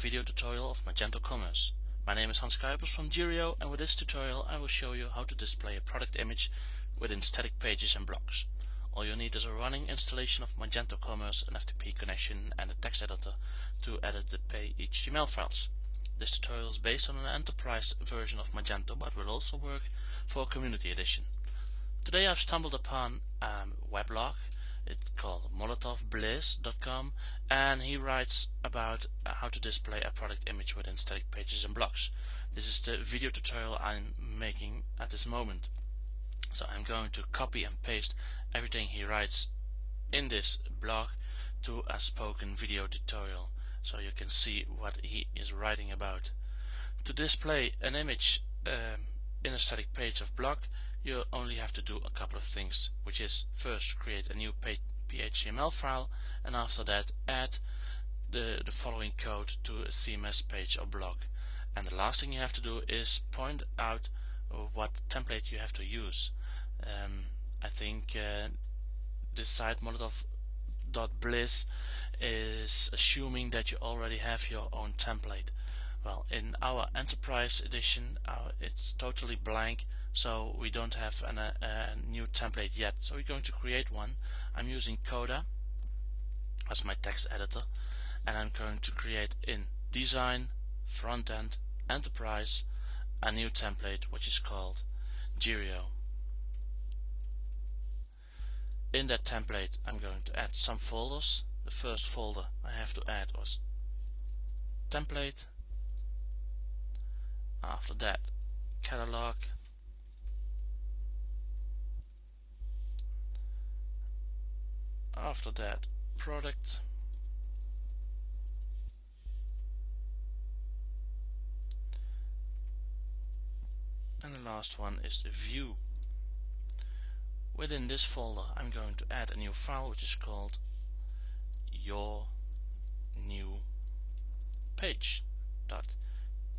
video tutorial of Magento Commerce. My name is Hans Kuipers from Jira and with this tutorial I will show you how to display a product image within static pages and blocks. All you need is a running installation of Magento Commerce, an FTP connection and a text editor to edit the PHTML files. This tutorial is based on an enterprise version of Magento but will also work for a community edition. Today I've stumbled upon a weblog it's called molotovbliss.com and he writes about uh, how to display a product image within static pages and blocks. This is the video tutorial I'm making at this moment. So I'm going to copy and paste everything he writes in this blog to a spoken video tutorial so you can see what he is writing about. To display an image um, in a static page of block you only have to do a couple of things, which is first create a new PHTML file and after that add the, the following code to a CMS page or block. And the last thing you have to do is point out what template you have to use. Um, I think uh, this site molotov.bliss is assuming that you already have your own template. Well, in our Enterprise edition, uh, it's totally blank, so we don't have an, a, a, new template yet. So we're going to create one. I'm using Coda as my text editor, and I'm going to create in Design, Front End, Enterprise, a new template which is called Jira. In that template, I'm going to add some folders. The first folder I have to add was template after that catalog. After that product. And the last one is the view. Within this folder I'm going to add a new file which is called your new page. Dot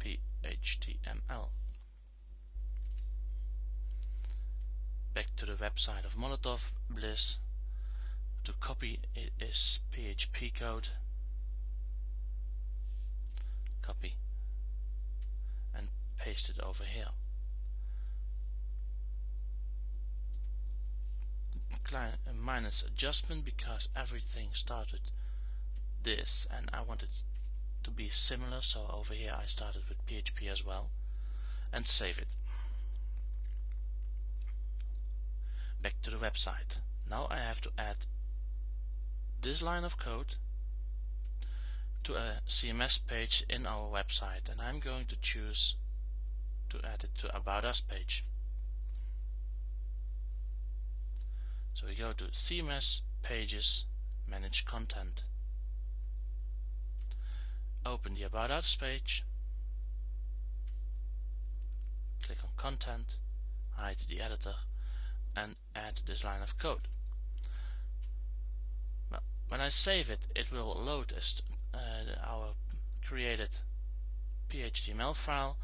HTML. Back to the website of Molotov Bliss. To copy it is PHP code. Copy and paste it over here. Uh, minus adjustment because everything started this and I wanted to be similar so over here I started with PHP as well and save it. Back to the website. Now I have to add this line of code to a CMS page in our website and I'm going to choose to add it to About Us page. So we go to CMS Pages Manage Content open the About Us page, click on Content, hide the editor and add this line of code. Well, when I save it, it will load uh, our created PHTML file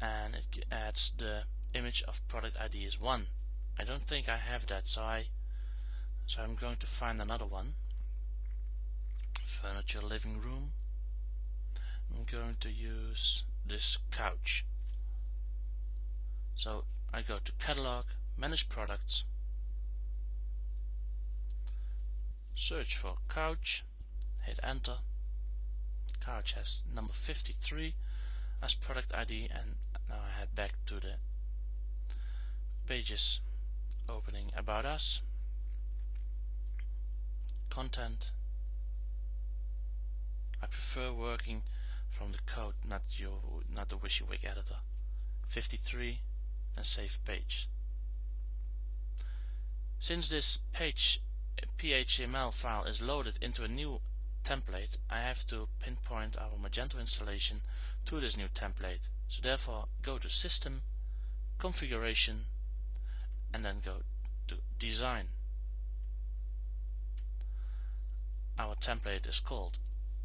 and it adds the image of product ID is 1. I don't think I have that so I so I'm going to find another one furniture living room going to use this couch. So I go to catalog, manage products, search for couch, hit enter. Couch has number 53 as product ID and now I head back to the pages opening about us, content. I prefer working from the code, not your not the WYSIWYG editor. 53 and save page. Since this page PHTML file is loaded into a new template, I have to pinpoint our Magento installation to this new template. So therefore go to System, Configuration and then go to Design. Our template is called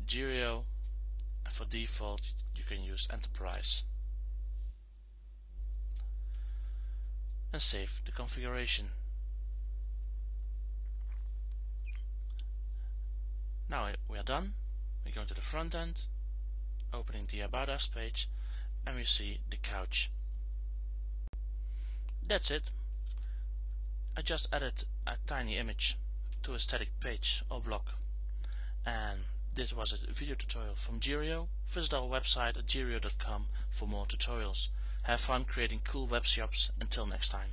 Jira and for default you can use enterprise and save the configuration now we are done we go to the front end opening the About Us page and we see the couch. That's it. I just added a tiny image to a static page or block. And this was a video tutorial from Jira. Visit our website at jiro.com for more tutorials. Have fun creating cool web shops. Until next time.